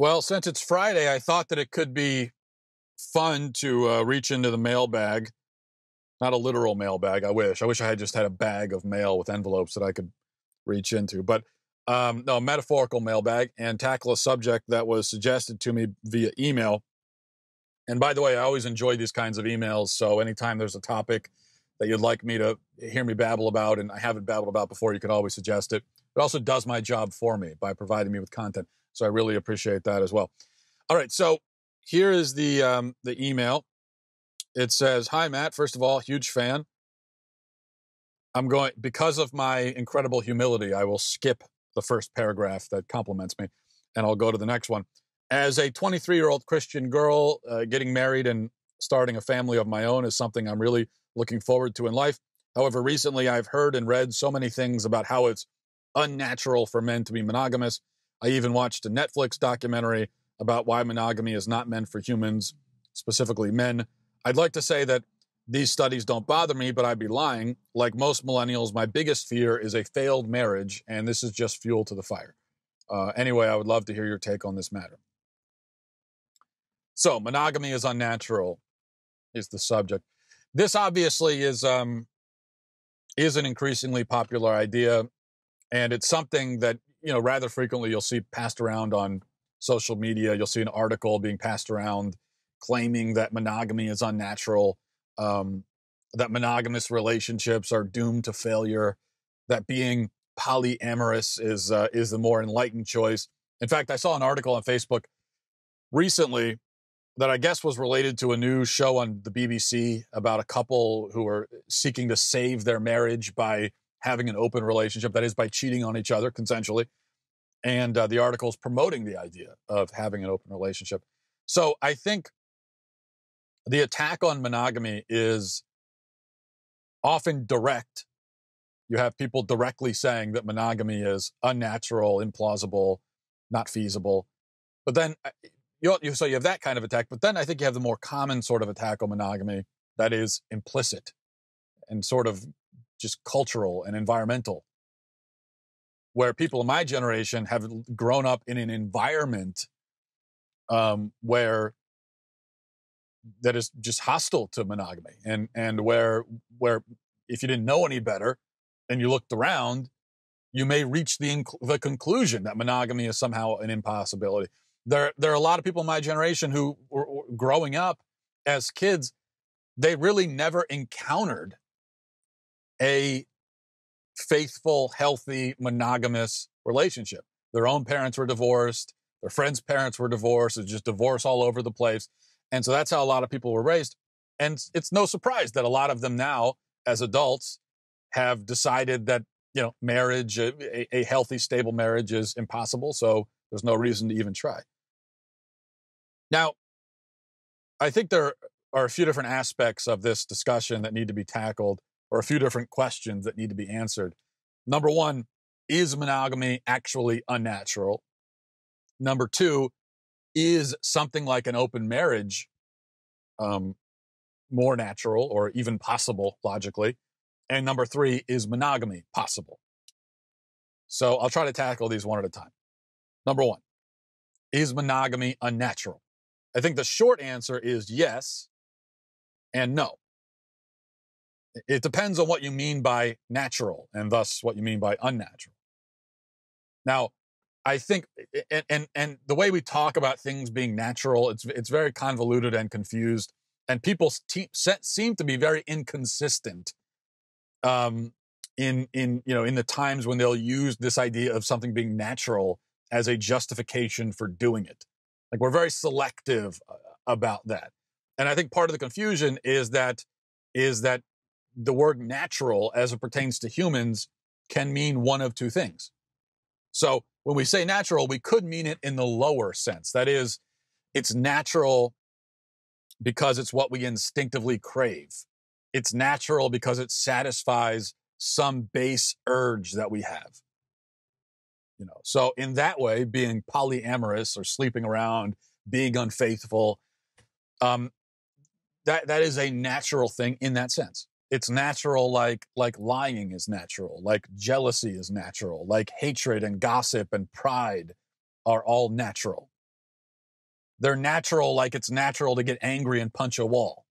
Well, since it's Friday, I thought that it could be fun to uh, reach into the mailbag. Not a literal mailbag. I wish. I wish I had just had a bag of mail with envelopes that I could reach into. But um, no, metaphorical mailbag and tackle a subject that was suggested to me via email. And by the way, I always enjoy these kinds of emails. So anytime there's a topic that you'd like me to hear me babble about, and I haven't babbled about before, you can always suggest it. It also does my job for me by providing me with content. So I really appreciate that as well. All right, so here is the um, the email. It says, "Hi Matt. First of all, huge fan. I'm going because of my incredible humility. I will skip the first paragraph that compliments me, and I'll go to the next one. As a 23 year old Christian girl, uh, getting married and starting a family of my own is something I'm really looking forward to in life. However, recently I've heard and read so many things about how it's unnatural for men to be monogamous. I even watched a Netflix documentary about why monogamy is not meant for humans, specifically men. I'd like to say that these studies don't bother me, but I'd be lying. Like most millennials, my biggest fear is a failed marriage, and this is just fuel to the fire. Uh, anyway, I would love to hear your take on this matter. So, monogamy is unnatural, is the subject. This obviously is um, is an increasingly popular idea, and it's something that you know rather frequently you'll see passed around on social media. You'll see an article being passed around claiming that monogamy is unnatural um, that monogamous relationships are doomed to failure, that being polyamorous is uh, is the more enlightened choice. In fact, I saw an article on Facebook recently that I guess was related to a new show on the BBC about a couple who are seeking to save their marriage by having an open relationship, that is, by cheating on each other consensually. And uh, the article is promoting the idea of having an open relationship. So I think the attack on monogamy is often direct. You have people directly saying that monogamy is unnatural, implausible, not feasible. But then, you, you, so you have that kind of attack. But then I think you have the more common sort of attack on monogamy that is implicit and sort of just cultural and environmental, where people in my generation have grown up in an environment um, where that is just hostile to monogamy and and where where if you didn't know any better and you looked around you may reach the inc- the conclusion that monogamy is somehow an impossibility. There there are a lot of people in my generation who were, were growing up as kids they really never encountered a faithful healthy monogamous relationship their own parents were divorced their friends parents were divorced it's just divorce all over the place and so that's how a lot of people were raised. And it's no surprise that a lot of them now, as adults, have decided that, you know, marriage, a, a healthy, stable marriage is impossible. So there's no reason to even try. Now, I think there are a few different aspects of this discussion that need to be tackled, or a few different questions that need to be answered. Number one, is monogamy actually unnatural? Number two, is something like an open marriage um, more natural or even possible logically? And number three, is monogamy possible? So I'll try to tackle these one at a time. Number one, is monogamy unnatural? I think the short answer is yes and no. It depends on what you mean by natural and thus what you mean by unnatural. Now, I think, and, and and the way we talk about things being natural, it's it's very convoluted and confused, and people te- seem to be very inconsistent. Um, in in you know in the times when they'll use this idea of something being natural as a justification for doing it, like we're very selective uh, about that, and I think part of the confusion is that is that the word natural as it pertains to humans can mean one of two things. So when we say natural, we could mean it in the lower sense. That is, it's natural because it's what we instinctively crave. It's natural because it satisfies some base urge that we have. You know, so in that way, being polyamorous or sleeping around, being unfaithful, um, that that is a natural thing in that sense it's natural like like lying is natural like jealousy is natural like hatred and gossip and pride are all natural They're natural, like it's natural to get angry and punch a wall.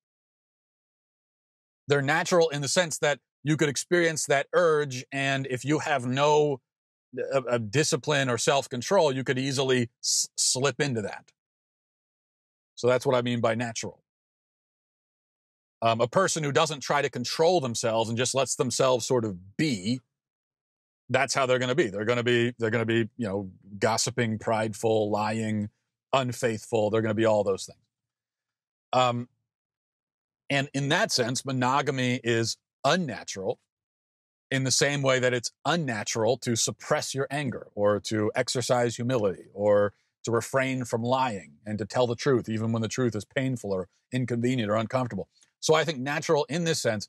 They're natural in the sense that you could experience that urge, and if you have no uh, uh, discipline or self control, you could easily s- slip into that. So that's what I mean by natural. Um, a person who doesn't try to control themselves and just lets themselves sort of be, that's how they're going to be. They're going to be, they're going to be, you know, gossiping, prideful, lying, unfaithful. They're going to be all those things. Um, and in that sense, monogamy is unnatural in the same way that it's unnatural to suppress your anger or to exercise humility or to refrain from lying and to tell the truth, even when the truth is painful or inconvenient or uncomfortable. So I think natural in this sense,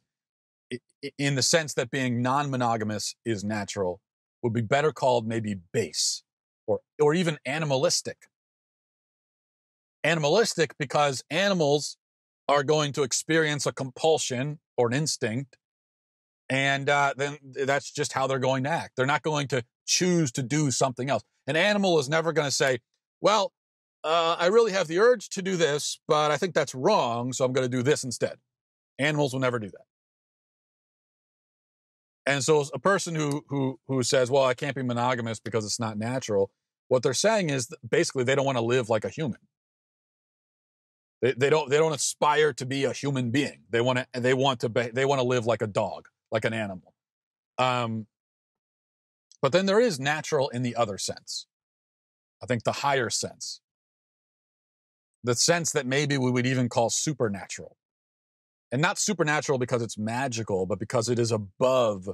in the sense that being non monogamous is natural, would be better called maybe base or, or even animalistic. Animalistic because animals are going to experience a compulsion or an instinct, and uh, then that's just how they're going to act. They're not going to choose to do something else. An animal is never going to say, well, uh, I really have the urge to do this, but I think that's wrong, so I'm going to do this instead. Animals will never do that. And so a person who who who says, "Well, I can't be monogamous because it's not natural," what they're saying is basically they don't want to live like a human. They, they don't they don't aspire to be a human being. They want to they want to be, they want to live like a dog, like an animal. Um, but then there is natural in the other sense. I think the higher sense. The sense that maybe we would even call supernatural. And not supernatural because it's magical, but because it is above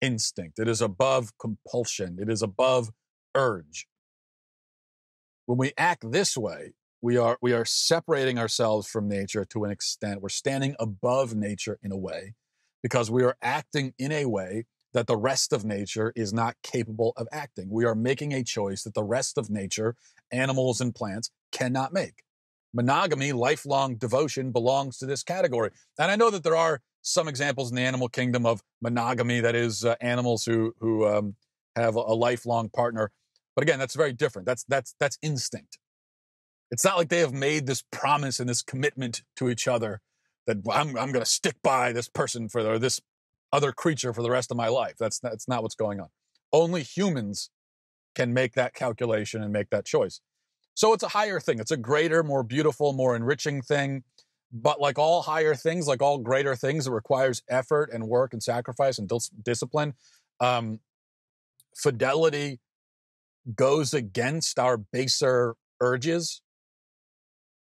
instinct. It is above compulsion. It is above urge. When we act this way, we are we are separating ourselves from nature to an extent. We're standing above nature in a way because we are acting in a way that the rest of nature is not capable of acting. We are making a choice that the rest of nature, animals and plants, cannot make. Monogamy, lifelong devotion, belongs to this category. And I know that there are some examples in the animal kingdom of monogamy, that is, uh, animals who who um, have a, lifelong partner. But again, that's very different. That's that's that's instinct. It's not like they have made this promise and this commitment to each other that I'm I'm going to stick by this person for or this other creature for the rest of my life. That's that's not what's going on. Only humans can make that calculation and make that choice. So it's a higher thing. It's a greater, more beautiful, more enriching thing. But like all higher things, like all greater things, it requires effort and work and sacrifice and dis- discipline. Um, fidelity goes against our baser urges,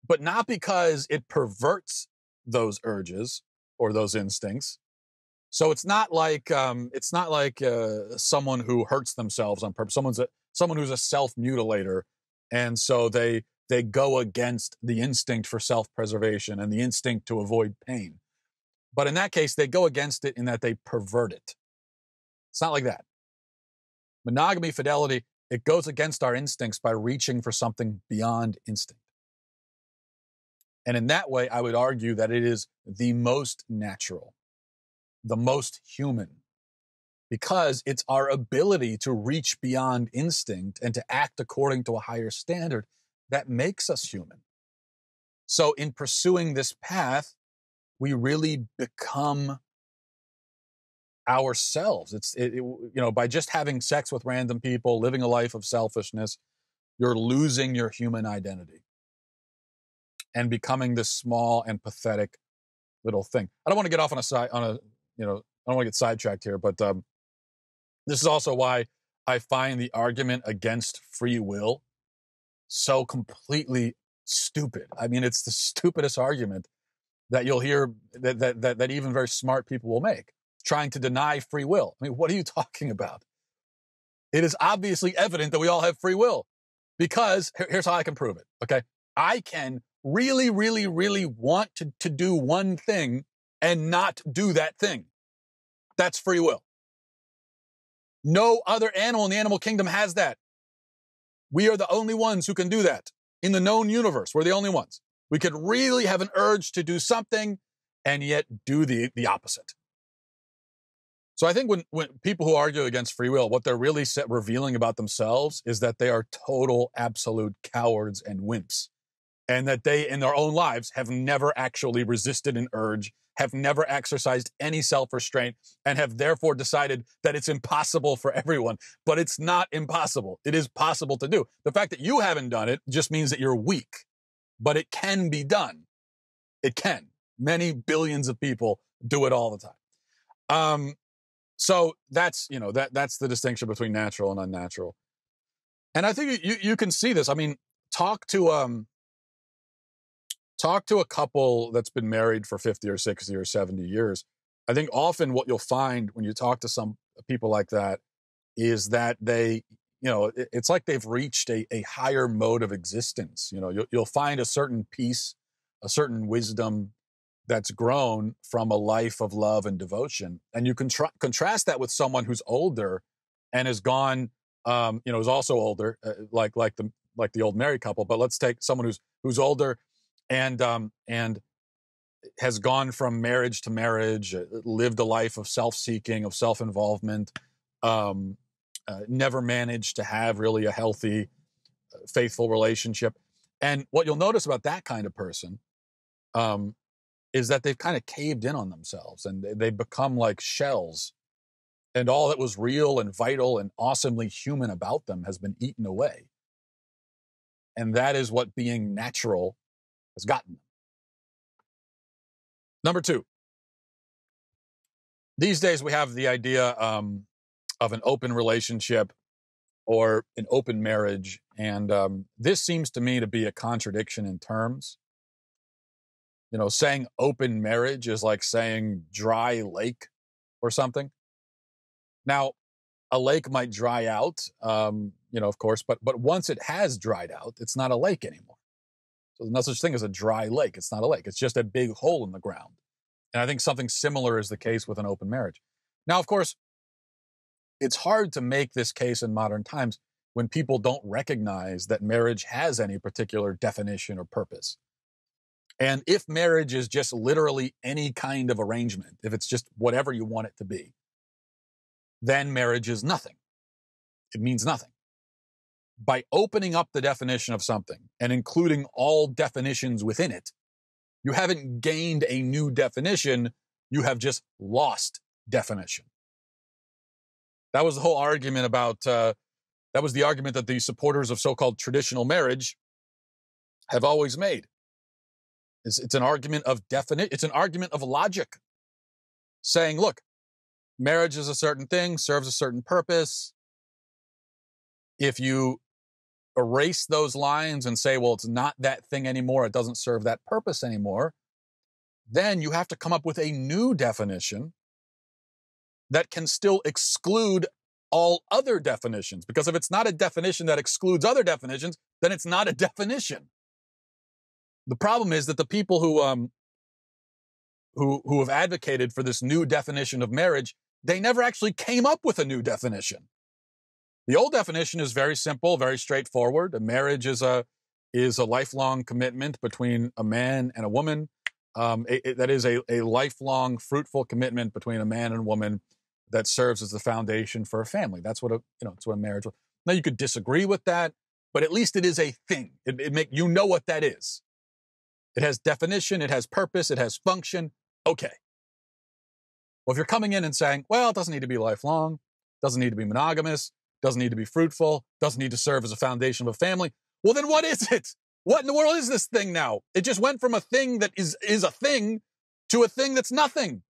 but not because it perverts those urges or those instincts, so it's not like um, it's not like uh, someone who hurts themselves on purpose. Someone's a, someone who's a self mutilator, and so they they go against the instinct for self preservation and the instinct to avoid pain. But in that case, they go against it in that they pervert it. It's not like that. Monogamy, fidelity, it goes against our instincts by reaching for something beyond instinct. And in that way, I would argue that it is the most natural the most human because it's our ability to reach beyond instinct and to act according to a higher standard that makes us human. So, in pursuing this path, we really become ourselves. It's, it, it, you know, by just having sex with random people, living a life of selfishness, you're losing your human identity and becoming this small and pathetic little thing. I don't want to get off on a side on a you know, I don't want to get sidetracked here, but um, this is also why I find the argument against free will so completely stupid. I mean, it's the stupidest argument that you'll hear that, that, that, that even very smart people will make, trying to deny free will. I mean, what are you talking about? It is obviously evident that we all have free will because here's how I can prove it. Okay. I can really, really, really want to, to do one thing and not do that thing. That's free will. No other animal in the animal kingdom has that. We are the only ones who can do that. In the known universe, we're the only ones. We could really have an urge to do something and yet do the, the opposite. So I think when, when people who argue against free will, what they're really revealing about themselves is that they are total, absolute cowards and wimps. And that they, in their own lives, have never actually resisted an urge, have never exercised any self restraint, and have therefore decided that it's impossible for everyone. But it's not impossible. It is possible to do. The fact that you haven't done it just means that you're weak, but it can be done. It can. Many billions of people do it all the time. Um, so that's you know that that's the distinction between natural and unnatural. And I think you you can see this. I mean, talk to um talk to a couple that's been married for 50 or 60 or 70 years. I think often what you'll find when you talk to some people like that is that they, you know, it's like they've reached a, a higher mode of existence. You know, you'll, you'll find a certain peace, a certain wisdom, that's grown from a life of love and devotion. And you can contra- contrast that with someone who's older and has gone, um, you know, is also older, uh, like like the like the old married couple. But let's take someone who's who's older and um, and has gone from marriage to marriage, uh, lived a life of self-seeking, of self-involvement, um, uh, never managed to have really a healthy, uh, faithful relationship. And what you'll notice about that kind of person um, is that they've kind of caved in on themselves and they've become like shells. And all that was real and vital and awesomely human about them has been eaten away. And that is what being natural has gotten them. Number two, these days we have the idea um, of an open relationship or an open marriage. And um, this seems to me to be a contradiction in terms. You know, saying open marriage is like saying dry lake or something. Now, a lake might dry out, um, you know, of course, but but once it has dried out, it's not a lake anymore. There's no such thing as a dry lake. It's not a lake. It's just a big hole in the ground. And I think something similar is the case with an open marriage. Now, of course, it's hard to make this case in modern times when people don't recognize that marriage has any particular definition or purpose. And if marriage is just literally any kind of arrangement, if it's just whatever you want it to be, then marriage is nothing. It means nothing. By opening up the definition of something and including all definitions within it, you haven't gained a new definition, you have just lost definition. That was the whole argument about, uh, that was the argument that the supporters of so called traditional marriage have always made. It's, it's an argument of definite, it's an argument of logic saying, look, marriage is a certain thing, serves a certain purpose. If you erase those lines and say, well, it's not that thing anymore, it doesn't serve that purpose anymore, then you have to come up with a new definition that can still exclude all other definitions. Because if it's not a definition that excludes other definitions, then it's not a definition. The problem is that the people who um, who who have advocated for this new definition of marriage, they never actually came up with a new definition. The old definition is very simple, very straightforward. A marriage is a is a lifelong commitment between a man and a woman. Um, it, it, that is a, a lifelong, fruitful commitment between a man and a woman that serves as the foundation for a family. That's what a you know, it's what a marriage. Now you could disagree with that, but at least it is a thing. It, it make you know what that is. It has definition, it has purpose, it has function. Okay. Well, if you're coming in and saying, well, it doesn't need to be lifelong, doesn't need to be monogamous, doesn't need to be fruitful, doesn't need to serve as a foundation of a family, well, then what is it? What in the world is this thing now? It just went from a thing that is, is a thing to a thing that's nothing.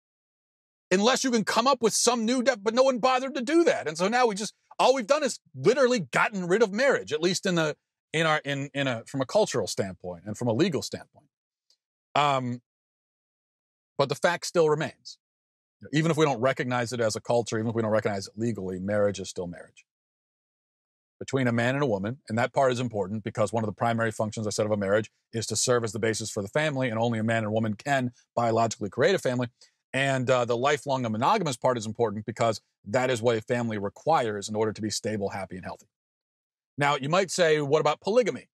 Unless you can come up with some new, de- but no one bothered to do that. And so now we just, all we've done is literally gotten rid of marriage, at least in the, in our, in, in a, from a cultural standpoint and from a legal standpoint. Um, but the fact still remains. Even if we don't recognize it as a culture, even if we don't recognize it legally, marriage is still marriage between a man and a woman. And that part is important because one of the primary functions, I said, of a marriage is to serve as the basis for the family. And only a man and a woman can biologically create a family. And uh, the lifelong and monogamous part is important because that is what a family requires in order to be stable, happy, and healthy. Now, you might say, what about polygamy?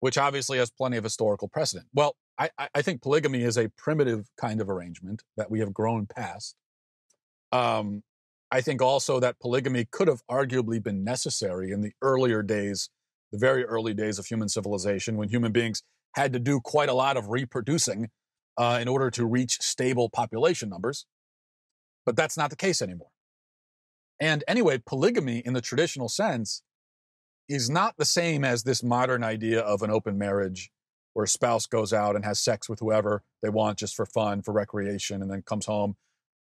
Which obviously has plenty of historical precedent. Well, I, I think polygamy is a primitive kind of arrangement that we have grown past. Um, I think also that polygamy could have arguably been necessary in the earlier days, the very early days of human civilization, when human beings had to do quite a lot of reproducing uh, in order to reach stable population numbers. But that's not the case anymore. And anyway, polygamy in the traditional sense is not the same as this modern idea of an open marriage where a spouse goes out and has sex with whoever they want just for fun, for recreation, and then comes home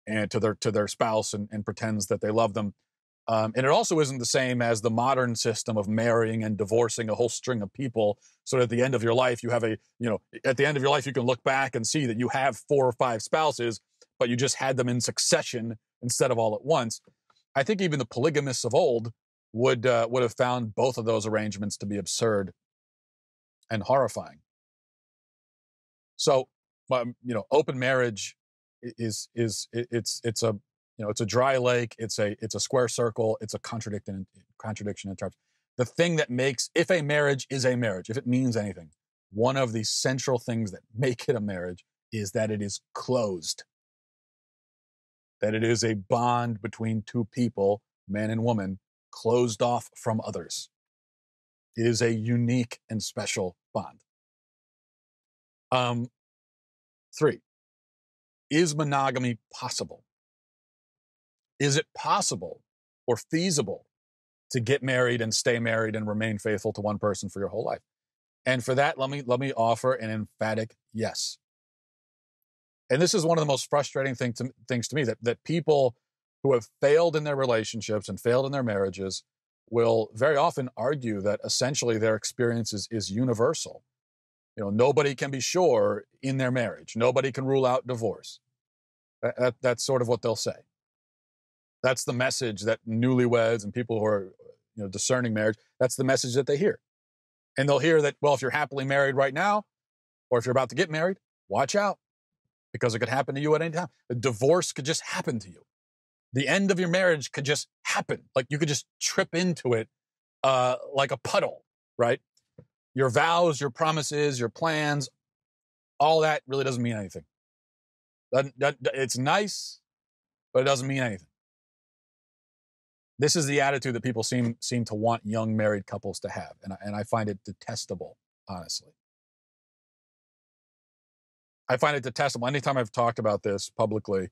and to their to their spouse and, and pretends that they love them. Um, and it also isn't the same as the modern system of marrying and divorcing a whole string of people. So at the end of your life, you have a, you know, at the end of your life, you can look back and see that you have four or five spouses, but you just had them in succession instead of all at once. I think even the polygamists of old would uh, would have found both of those arrangements to be absurd and horrifying. So, um, you know, open marriage is is it's it's a you know it's a dry lake it's a it's a square circle it's a contradiction contradiction in terms the thing that makes if a marriage is a marriage if it means anything one of the central things that make it a marriage is that it is closed. That it is a bond between two people man and woman closed off from others. It is a unique and special bond. Um three is monogamy possible? Is it possible or feasible to get married and stay married and remain faithful to one person for your whole life? And for that, let me let me offer an emphatic yes. And this is one of the most frustrating thing to, things to me that that people who have failed in their relationships and failed in their marriages will very often argue that essentially their experience is, is universal you know, nobody can be sure in their marriage. Nobody can rule out divorce. That, that, that's sort of what they'll say. That's the message that newlyweds and people who are, you know, discerning marriage, that's the message that they hear. And they'll hear that, well, if you're happily married right now, or if you're about to get married, watch out because it could happen to you at any time. A divorce could just happen to you. The end of your marriage could just happen. Like you could just trip into it uh, like a puddle, right? Your vows, your promises, your plans, all that really doesn't mean anything. It's nice, but it doesn't mean anything. This is the attitude that people seem seem to want young married couples to have, and I, and I find it detestable, honestly. I find it detestable. Anytime I've talked about this publicly,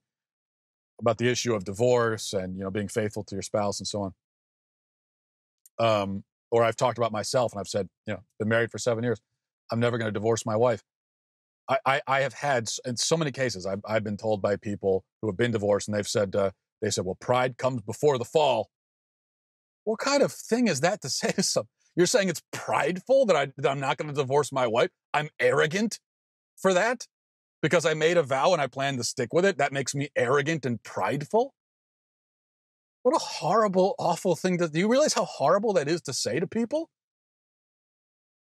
about the issue of divorce and you know being faithful to your spouse and so on, um, or I've talked about myself and I've said, you know, been married for seven years. I'm never going to divorce my wife. I, I, I, have had in so many cases, I've, I've been told by people who have been divorced and they've said, uh, they said, well, pride comes before the fall. What kind of thing is that to say to some? You're saying it's prideful that, I, that I'm not going to divorce my wife? I'm arrogant for that because I made a vow and I plan to stick with it. That makes me arrogant and prideful. What a horrible, awful thing to do. You realize how horrible that is to say to people?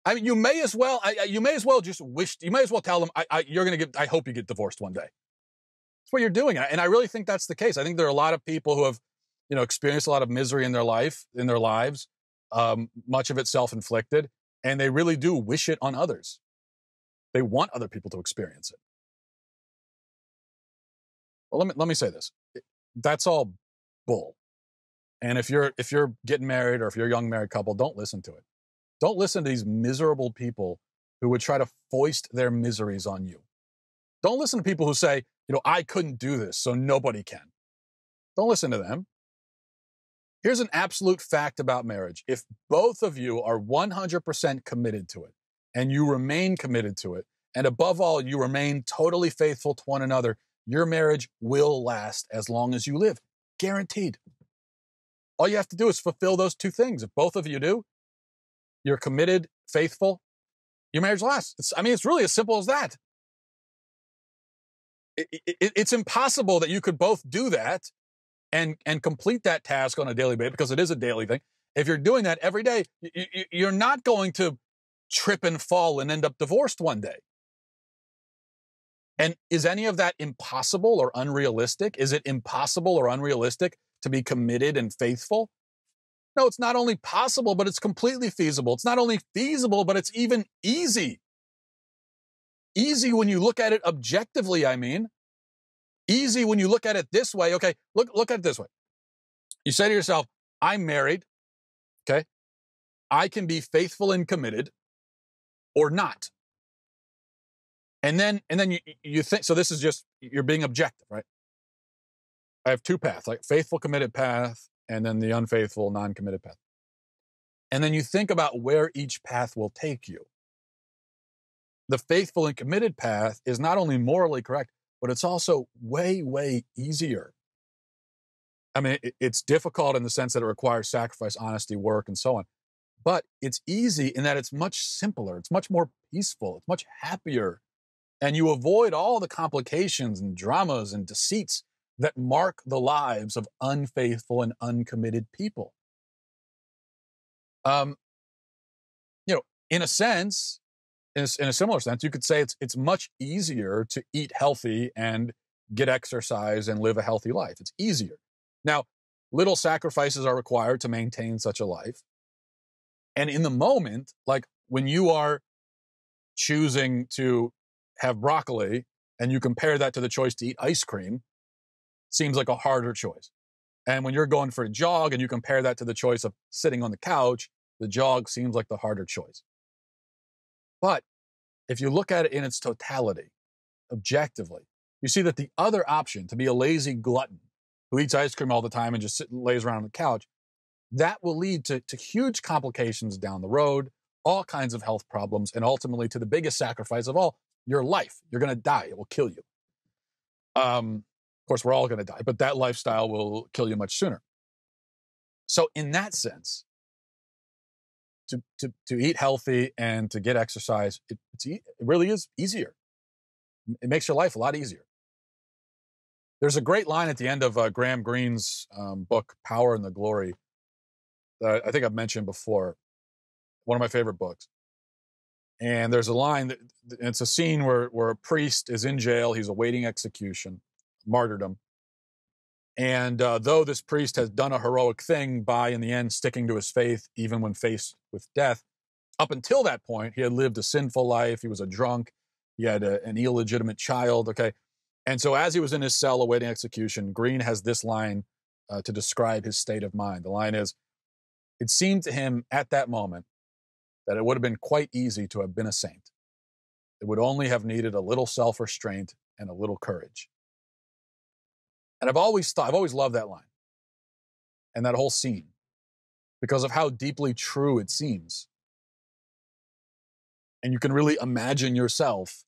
I mean, you may as well, I, you may as well just wish, you may as well tell them, I, I, you're going to get, I hope you get divorced one day. That's what you're doing. And I really think that's the case. I think there are a lot of people who have, you know, experienced a lot of misery in their life, in their lives, um, much of it self-inflicted, and they really do wish it on others. They want other people to experience it. Well, let me, let me say this. That's all bull. And if you're if you're getting married or if you're a young married couple, don't listen to it. Don't listen to these miserable people who would try to foist their miseries on you. Don't listen to people who say, you know, I couldn't do this, so nobody can. Don't listen to them. Here's an absolute fact about marriage. If both of you are 100% committed to it and you remain committed to it, and above all, you remain totally faithful to one another, your marriage will last as long as you live. Guaranteed. All you have to do is fulfill those two things. If both of you do, you're committed, faithful, your marriage lasts. It's, I mean, it's really as simple as that. It, it, it's impossible that you could both do that and and complete that task on a daily basis because it is a daily thing. If you're doing that every day, you, you're not going to trip and fall and end up divorced one day. And is any of that impossible or unrealistic? Is it impossible or unrealistic to be committed and faithful? No, it's not only possible, but it's completely feasible. It's not only feasible, but it's even easy. Easy when you look at it objectively, I mean. easy when you look at it this way. Okay, look look at it this way. You say to yourself, I'm married. Okay. I can be faithful and committed or not. And then and then you you think so this is just you're being objective, right? I have two paths, like faithful committed path and then the unfaithful non-committed path. And then you think about where each path will take you. The faithful and committed path is not only morally correct, but it's also way way easier. I mean, it's difficult in the sense that it requires sacrifice, honesty, work, and so on. But it's easy in that it's much simpler. It's much more peaceful. It's much happier. And you avoid all the complications and dramas and deceits that mark the lives of unfaithful and uncommitted people. Um, you know, in a sense, in a, in a similar sense, you could say it's it's much easier to eat healthy and get exercise and live a healthy life. It's easier. Now, little sacrifices are required to maintain such a life. And in the moment, like when you are choosing to have broccoli and you compare that to the choice to eat ice cream, seems like a harder choice. And when you're going for a jog and you compare that to the choice of sitting on the couch, the jog seems like the harder choice. But if you look at it in its totality, objectively, you see that the other option to be a lazy glutton who eats ice cream all the time and just sit, lays around on the couch, that will lead to, to huge complications down the road, all kinds of health problems, and ultimately to the biggest sacrifice of all, your life. You're going to die. It will kill you. Um, of course, we're all going to die, but that lifestyle will kill you much sooner. So, in that sense, to, to, to eat healthy and to get exercise, it, it really is easier. It makes your life a lot easier. There's a great line at the end of uh, Graham Greene's um, book, Power and the Glory, that I think I've mentioned before. One of my favorite books. And there's a line that it's a scene where, where a priest is in jail, he's awaiting execution, martyrdom. And uh, though this priest has done a heroic thing by, in the end, sticking to his faith, even when faced with death, up until that point, he had lived a sinful life. He was a drunk. He had a, an illegitimate child. Okay. And so, as he was in his cell awaiting execution, Greene has this line uh, to describe his state of mind. The line is It seemed to him at that moment that it would have been quite easy to have been a saint. It would only have needed a little self restraint and a little courage. And I've always thought, I've always loved that line and that whole scene because of how deeply true it seems. And you can really imagine yourself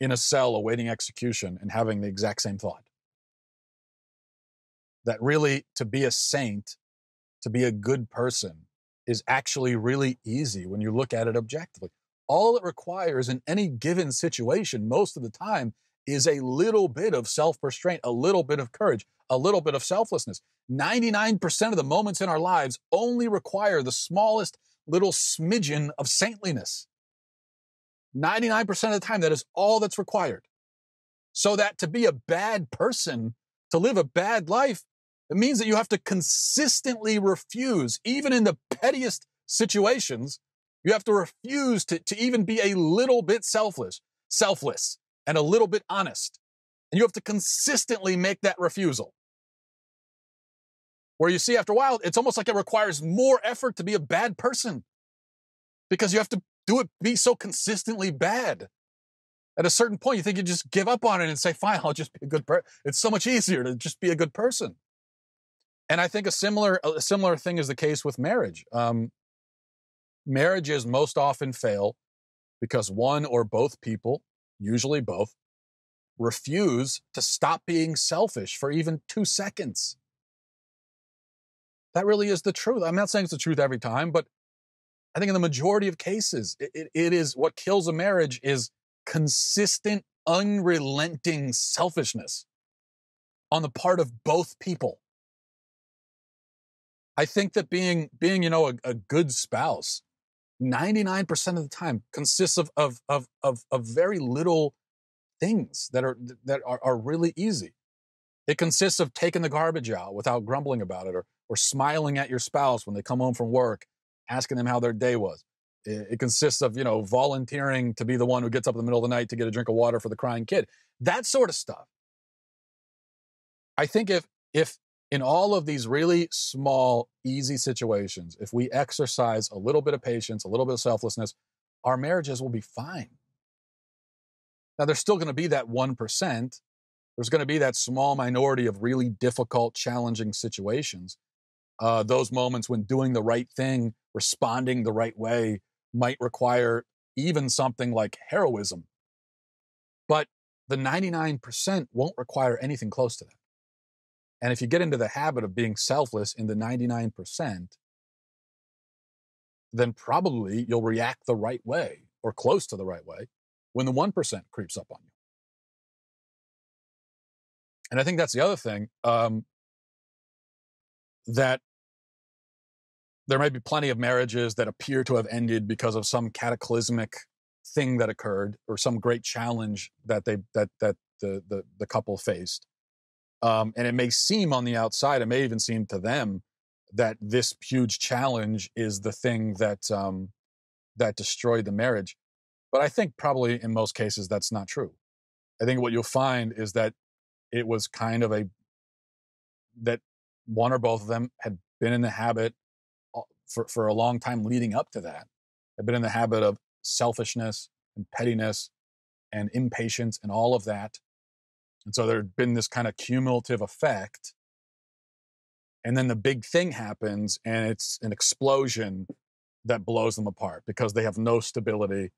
in a cell awaiting execution and having the exact same thought. That really, to be a saint, to be a good person, is actually really easy when you look at it objectively. All it requires in any given situation, most of the time, is a little bit of self restraint, a little bit of courage, a little bit of selflessness. 99% of the moments in our lives only require the smallest little smidgen of saintliness. 99% of the time, that is all that's required. So that to be a bad person, to live a bad life, it means that you have to consistently refuse, even in the pettiest situations, you have to refuse to, to even be a little bit selfless, selfless, and a little bit honest. And you have to consistently make that refusal. Where you see after a while, it's almost like it requires more effort to be a bad person because you have to do it be so consistently bad. At a certain point, you think you just give up on it and say, fine, I'll just be a good person. It's so much easier to just be a good person. And I think a similar, a similar thing is the case with marriage. Um, marriages most often fail because one or both people, usually both, refuse to stop being selfish for even two seconds. That really is the truth. I'm not saying it's the truth every time, but I think in the majority of cases, it, it, it is what kills a marriage is consistent, unrelenting selfishness on the part of both people. I think that being being you know a, a good spouse, ninety nine percent of the time consists of of of of, of very little things that are that are, are really easy. It consists of taking the garbage out without grumbling about it, or or smiling at your spouse when they come home from work asking them how their day was. It, it consists of, you know, volunteering to be the one who gets up in the middle of the night to get a drink of water for the crying kid. That sort of stuff. I think if if in all of these really small, easy situations, if we exercise a little bit of patience, a little bit of selflessness, our marriages will be fine. Now, there's still going to be that 1%. There's going to be that small minority of really difficult, challenging situations. Uh, those moments when doing the right thing, responding the right way, might require even something like heroism. But the 99% won't require anything close to that. And if you get into the habit of being selfless in the 99%, then probably you'll react the right way or close to the right way when the 1% creeps up on you. And I think that's the other thing um, that there may be plenty of marriages that appear to have ended because of some cataclysmic thing that occurred or some great challenge that they that that the the, the couple faced um, and it may seem on the outside it may even seem to them that this huge challenge is the thing that um, that destroyed the marriage but i think probably in most cases that's not true i think what you'll find is that it was kind of a that one or both of them had been in the habit uh, for, for a long time leading up to that had been in the habit of selfishness and pettiness and impatience and all of that. And so there'd been this kind of cumulative effect. And then the big thing happens and it's an explosion that blows them apart because they have no stability.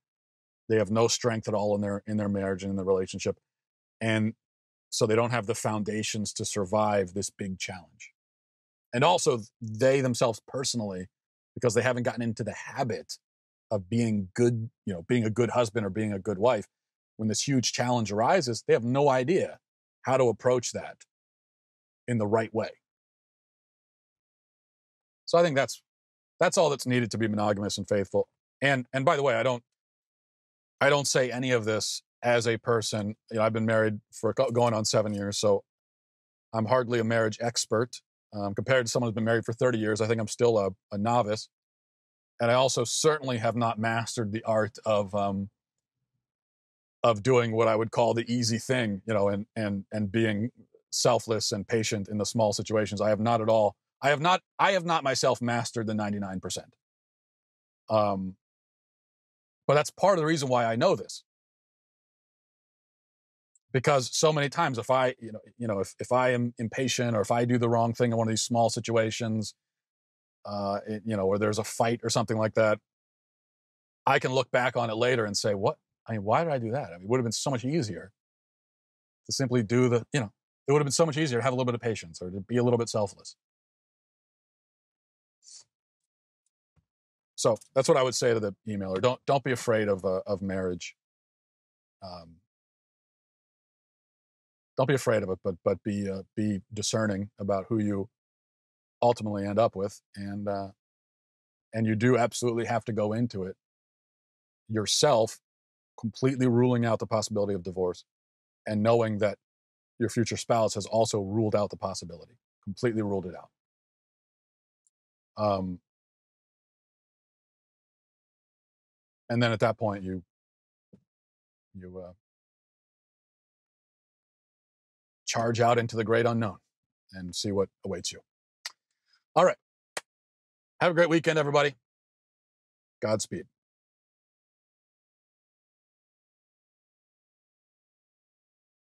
They have no strength at all in their in their marriage and in their relationship. And so they don't have the foundations to survive this big challenge. And also they themselves personally, because they haven't gotten into the habit of being good, you know, being a good husband or being a good wife, when this huge challenge arises, they have no idea how to approach that in the right way. So I think that's that's all that's needed to be monogamous and faithful. And and by the way, I don't I don't say any of this as a person. You know, I've been married for going on seven years, so I'm hardly a marriage expert um, compared to someone who's been married for 30 years. I think I'm still a, a novice and I also certainly have not mastered the art of um, of doing what I would call the easy thing, you know, and and and being selfless and patient in the small situations. I have not at all. I have not. I have not myself mastered the ninety nine percent. Um, but that's part of the reason why I know this. Because so many times, if I, you know, you know, if if I am impatient or if I do the wrong thing in one of these small situations, uh, it, you know, or there's a fight or something like that, I can look back on it later and say, what? I mean, why did I do that? I mean, it would have been so much easier to simply do the, you know, it would have been so much easier to have a little bit of patience or to be a little bit selfless. So that's what I would say to the emailer. Don't don't be afraid of uh, of marriage. Um, don't be afraid of it, but but be uh, be discerning about who you ultimately end up with and uh, and you do absolutely have to go into it yourself completely ruling out the possibility of divorce and knowing that your future spouse has also ruled out the possibility completely ruled it out um, and then at that point you you uh, charge out into the great unknown and see what awaits you all right. Have a great weekend, everybody. Godspeed.